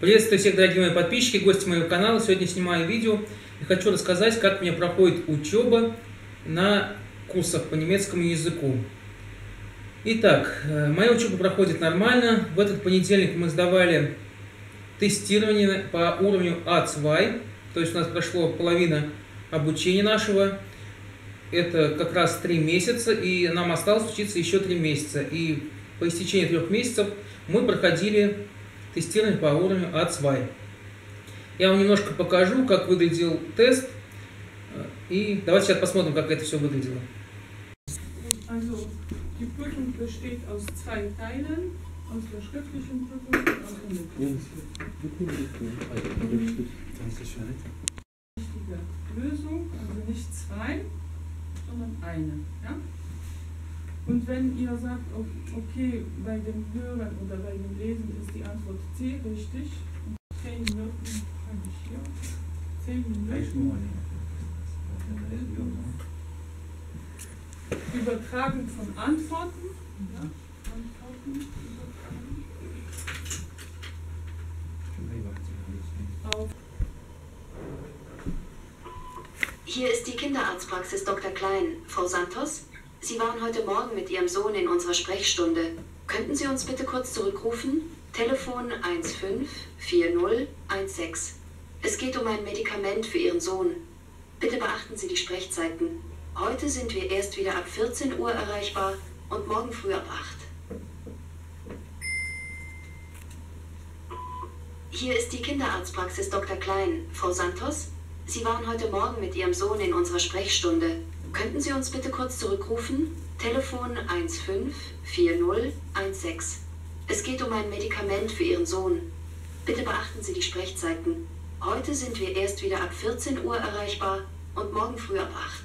Приветствую всех, дорогие мои подписчики, гости моего канала. Сегодня снимаю видео и хочу рассказать, как у меня проходит учеба на курсах по немецкому языку. Итак, э, моя учеба проходит нормально. В этот понедельник мы сдавали тестирование по уровню А2, то есть у нас прошло половина обучения нашего. Это как раз три месяца, и нам осталось учиться еще три месяца. И по истечении трех месяцев мы проходили тестирование по уровню А2. Я вам немножко покажу, как выглядел тест, и давайте сейчас посмотрим, как это все выглядело. Also, die Prüfung besteht aus zwei Teilen, aus der schriftlichen Prüfung und aus der mündlichen. Richtige Lösung, also nicht zwei, sondern eine. Ja? Und wenn ihr sagt, okay, bei dem Hören oder bei dem Lesen ist die Antwort C richtig, zehn Minuten habe ich hier, zehn Minuten Übertragen von Antworten. Ja, Antworten übertragen. Auf Hier ist die Kinderarztpraxis Dr. Klein. Frau Santos, Sie waren heute Morgen mit Ihrem Sohn in unserer Sprechstunde. Könnten Sie uns bitte kurz zurückrufen? Telefon 154016. Es geht um ein Medikament für Ihren Sohn. Bitte beachten Sie die Sprechzeiten. Heute sind wir erst wieder ab 14 Uhr erreichbar und morgen früh ab 8. Hier ist die Kinderarztpraxis Dr. Klein. Frau Santos, Sie waren heute Morgen mit Ihrem Sohn in unserer Sprechstunde. Könnten Sie uns bitte kurz zurückrufen? Telefon 154016. Es geht um ein Medikament für Ihren Sohn. Bitte beachten Sie die Sprechzeiten. Heute sind wir erst wieder ab 14 Uhr erreichbar und morgen früh ab 8.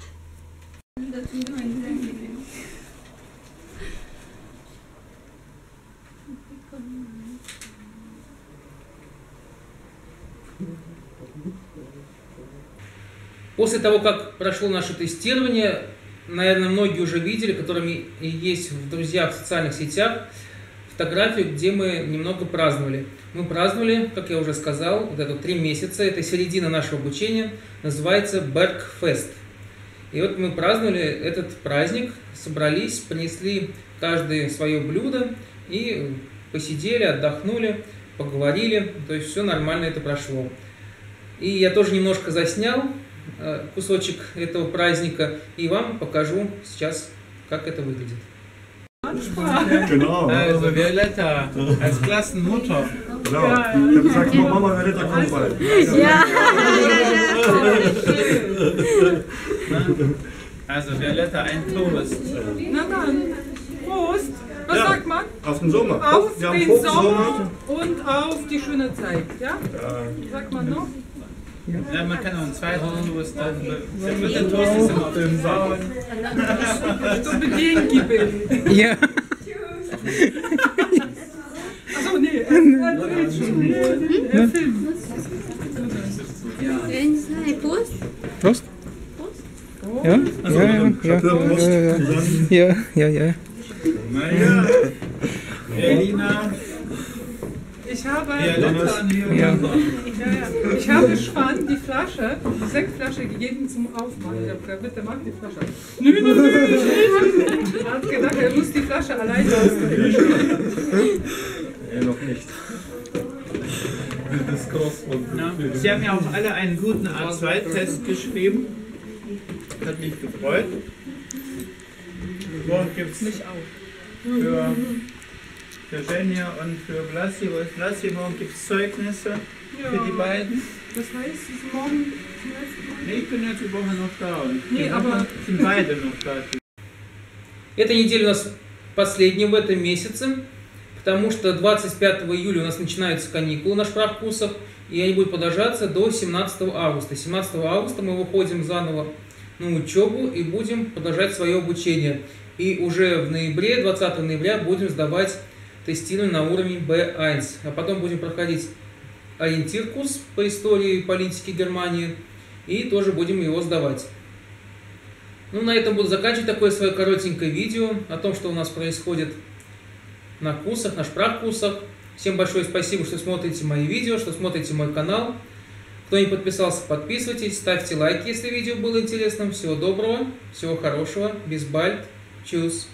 После того, как прошло наше тестирование, наверное, многие уже видели, которыми есть в друзьях в социальных сетях, фотографию, где мы немного праздновали. Мы праздновали, как я уже сказал, вот это три месяца, это середина нашего обучения, называется Bergfest. И вот мы праздновали этот праздник, собрались, принесли каждое свое блюдо и посидели, отдохнули, поговорили, то есть все нормально это прошло. И я тоже немножко заснял кусочек этого праздника и вам покажу сейчас, как это выглядит. Genau. Also Violetta als Klassenmutter. Genau. Ich habe gesagt, Mama, Violetta, komm bald. Ja. Also Violetta ein Toast. Na dann, Prost! Was Ja. sagt man? Auf den Sommer. Auf Wir haben den Hochsommer. Sommer und auf die schöne Zeit. Ja? Ja. Sagt man noch? Ja, man kann auch einen zweiten Toast dann. Der dritte Toast ist immer auf dem Sauen. So bedient geben. Ja. Achso, nee, er, dreht schon. Er filmt. Hey, Prost. Prost. Ja, ja, ja, ja, Prost. ja, ja, ja. Maria, Elina, Ich habe, Ja. Ja, ja. ich habe Schwan die Flasche, die Sektflasche gegeben zum Aufmachen. Ich habe gesagt, bitte mach die Flasche. auf. Nö, nö, nö, ich Er hat gedacht, er muss die Flasche alleine austrinken. Ja, noch nicht. Ja, Sie haben ja auch alle einen guten A2-Test geschrieben. Hat mich gefreut. Morgen gibt es Mich auch. für, für Jenja und für Blassi? Morgen gibt es Zeugnisse für die beiden. Das heißt, es ist morgen. Nee, ich bin jetzt die Woche noch da und Nee, die aber- sind beide noch da. Эта неделя у нас последняя в этом месяце, потому что 25 июля у нас начинаются каникулы на шпрахкурсах, и они будут продолжаться до 17 августа. 17 августа мы выходим заново на учебу и будем продолжать свое обучение. И уже в ноябре, 20 ноября, будем сдавать тестирование на уровне B1. А потом будем проходить ориентир курс по истории и политике Германии, и тоже будем его сдавать. Ну, на этом буду заканчивать такое свое коротенькое видео о том, что у нас происходит на курсах, на шпрах-курсах. Всем большое спасибо, что смотрите мои видео, что смотрите мой канал. Кто не подписался, подписывайтесь, ставьте лайки, если видео было интересным. Всего доброго, всего хорошего, бисбальт, чус.